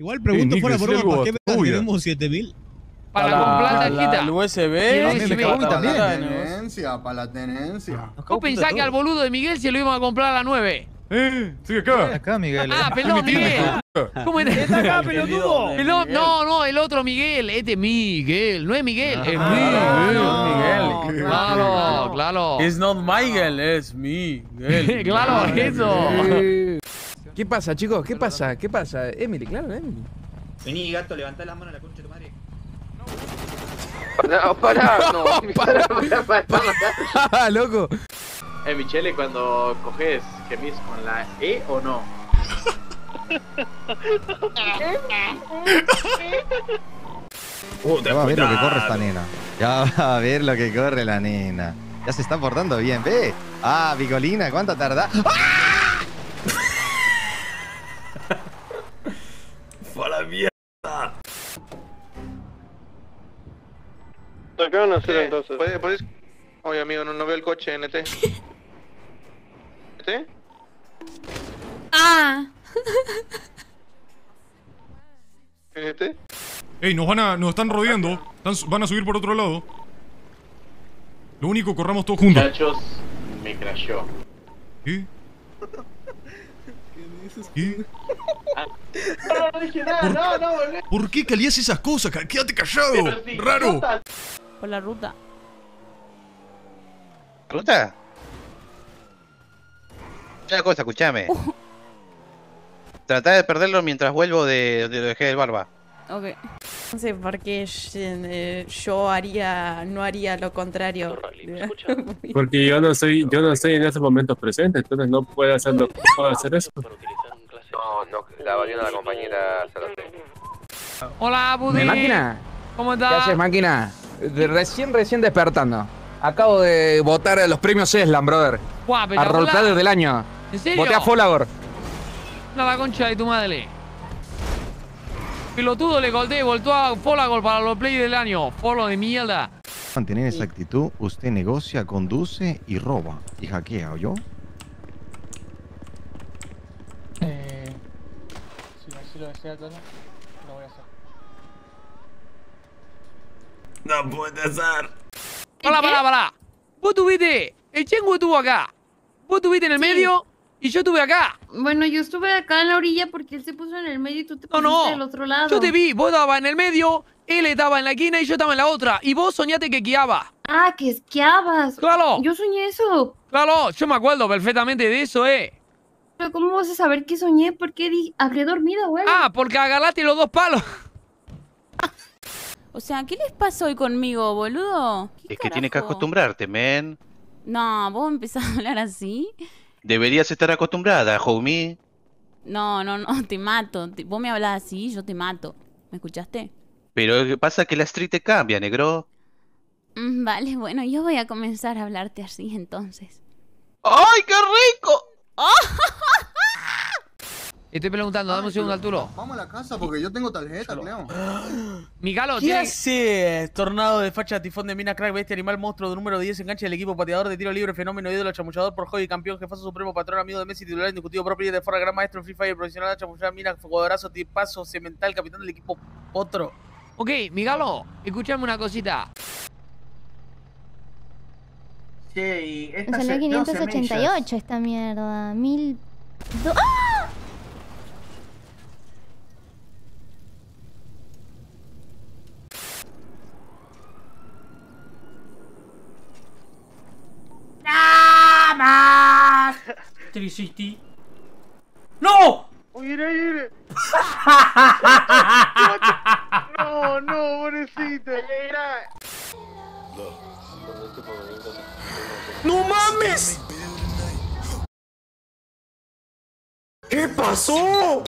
Igual pregunto fuera por broma, ¿para qué tenemos 7000? Para comprar tarjeta. el USB. Para la tenencia. Para la tenencia. ¿Vos pensás que al boludo de Miguel se lo íbamos a comprar a la 9? Eh, sigue acá. Acá, Miguel. Ah, perdón, Miguel. ¿Cómo es? Está acá, pelotudo. El o- no, no, el otro Miguel. Este es Miguel. No es Miguel, es Ah, Miguel. Miguel. Claro, claro. It's not Miguel, es Miguel. Claro, eso. ¿Qué pasa, chicos? ¿Qué pasa? ¿Qué pasa? Emily, claro, Emily. Vení, gato, levantá la mano a la concha de tu madre. Pará, pará, no. Pará, pará, pará. Ah, loco. Eh, Michele, cuando coges, ¿gemís con la E o no? Uh, ya va a ver lo que corre esta nena. Ya va a ver lo que corre la nena. Ya se está portando bien, ve. Ah, Picolina, ¿cuánto tarda? ¡Ah! La mierda! ¿Qué van a hacer entonces? ¿Puedes, puedes... Oye, amigo, no, no veo el coche, NT. ¿NT? Ah. ¿NT? Ey, nos van a. nos están rodeando. Están- van a subir por otro lado. Lo único, corramos todos juntos. Muchachos, me crashó. ¿Qué? ¿Qué? No, no dije nada, no, no, volvé. ¿Por qué calías esas cosas? Quédate callado. Raro. Por la ruta. ¿Ruta? Una cosa, escúchame. Tratá de perderlo mientras vuelvo de, de dejé del barba. Ok. No sé por qué eh, yo haría, no haría lo contrario. Porque yo no soy, yo no estoy en esos momentos presentes, entonces no puedo hacer, lo- puedo hacer eso. No, no, la valió la compañera Zárate. Hola, Budín. ¿Mi máquina? ¿Cómo ¿Qué estás? haces, máquina? De- recién, recién despertando. Acabo de votar a los premios Eslam, brother. Guau, A roleplayer del año. ¿En serio? Voté a Folagor. No, la concha de tu madre. Pilotudo le golpeé, voltó a Folagor para los play del año. Folo de mierda. Mantener esa actitud, usted negocia, conduce y roba. Y hackea, ¿oyó? Si lo desea, claro, lo voy a hacer. No puede ser. Pará, pará, pará. Vos tuviste. El Chengu estuvo acá. Vos estuviste en el medio y yo estuve acá. Bueno, yo estuve acá en la orilla porque él se puso en el medio y tú te No, pusiste no. del otro lado. Yo te vi. Vos estabas en el medio, él estaba en la esquina y yo estaba en la otra. Y vos soñaste que guiaba. Ah, que esquiabas. Claro. Yo soñé eso. Claro, yo me acuerdo perfectamente de eso, eh. Pero ¿cómo vas a saber que soñé? Porque di... habré dormido, güey. Ah, porque agarraste los dos palos. O sea, ¿qué les pasó hoy conmigo, boludo? ¿Qué Es que tienes que acostumbrarte, men. No, vos empezás a hablar así. Deberías estar acostumbrada, homie. No, no, no, te mato. Vos me hablas así, yo te mato. ¿Me escuchaste? Pero lo que pasa es que la street te cambia, negro. Mm, vale, bueno, yo voy a comenzar a hablarte así entonces. ¡Ay, qué rico! Estoy preguntando, dame un segundo, Arturo. Vamos a la casa porque yo tengo tarjeta, Cleo. Migalo, ¿Qué tiene... haces? Tornado de facha, tifón de mina, crack, bestia, animal, monstruo de número 10, enganche del equipo, pateador de tiro libre, fenómeno, ídolo, chamullador por hobby, campeón, jefazo supremo, patrón, amigo de Messi, titular indiscutido, propio de Forra, gran maestro, Free Fire, profesional, chamullador, mina, jugadorazo, tipazo, cemental, capitán del equipo, potro. Ok, Migalo, escúchame una cosita. Sí, y Me esta salió se- 588 esta mierda. Mil... ¡Ah! Tricity. ¡No! No, no. ¡No mames! ¿Qué pasó?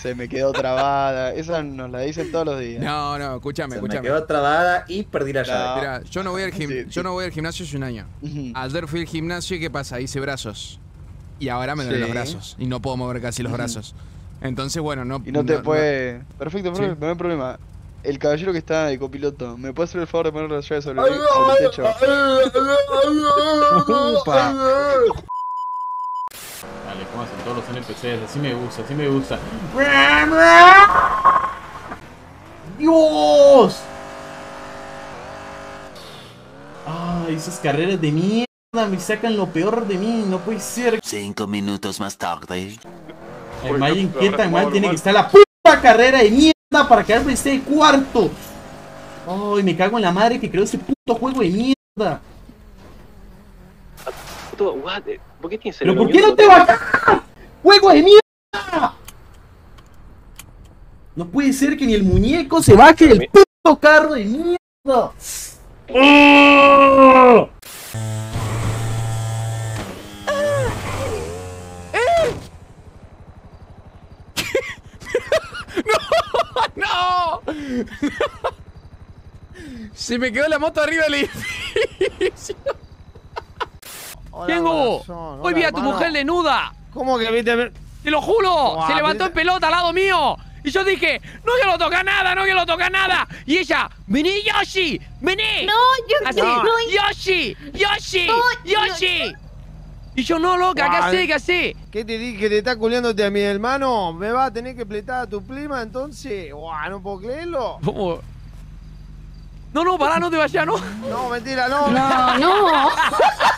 Se me quedó trabada. Esa nos la dicen todos los días. No, no, escúchame, Se me escúchame. quedó trabada y perdí la No. llave. Mira, yo no voy al gim- Sí, yo no voy al gimnasio hace un año. Ayer fui al gimnasio y ¿qué pasa? Hice brazos. Y ahora me duelen Sí. los brazos. Y no puedo mover casi los brazos. Entonces, bueno, no. Y no te puede. Perfecto, Sí. profe, no hay problema. El caballero que está de copiloto, ¿me puede hacer el favor de poner las llaves sobre, el- sobre el techo? Upa. Dale, ¿cómo hacen todos los NPCs? Así me gusta, así me gusta. ¡Dios! Ay, esas carreras de mierda me sacan lo peor de mí, no puede ser. Cinco minutos más tarde. El mal inquieta, mal tiene que estar la puta carrera de mierda para quedarme este cuarto. Ay, me cago en la madre que creó ese puto juego de mierda. ¿Por qué tienes ¿Pero por qué no te bajas? ¡Juego de mierda! No puede ser que ni el muñeco se baje del puto carro de mierda. ¡Oh! ¡No! Se me quedó la moto arriba del edificio. Tengo. Hoy vi a tu mujer desnuda. ¿Cómo que viste? Te lo juro. Buah, Se levantó en pelota al lado mío. Y yo dije, no quiero tocar nada, no quiero tocar nada. Y ella, vení Yoshi, vení. No, yo Así, no. Yoshi, Yoshi, No, Yoshi. Y yo, no, loca, ¿qué hace? ¿Qué hace? ¿Qué te dije que te está culiándote a mi hermano? ¿Me vas a tener que pletar a tu prima entonces? Buah, no puedo creerlo. ¿Cómo? No, no, pará, no te vayas, no. No, mentira, no. No, no.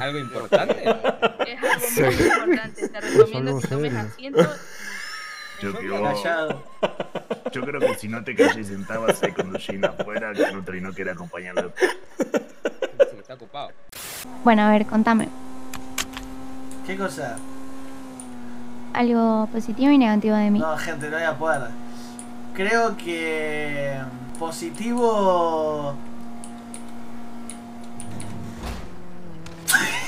¿Algo importante? Es algo muy importante. Te recomiendo que tomes asiento. Yo, creo, yo creo que si no te calles y sentabas ahí con Luchina afuera, que no terminó que era acompañarlo. Está ocupado. Bueno, a ver, contame. ¿Qué cosa? Algo positivo y negativo de mí. No, gente, no voy a poder. Creo que positivo.